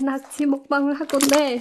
낙지 먹방을 할 건데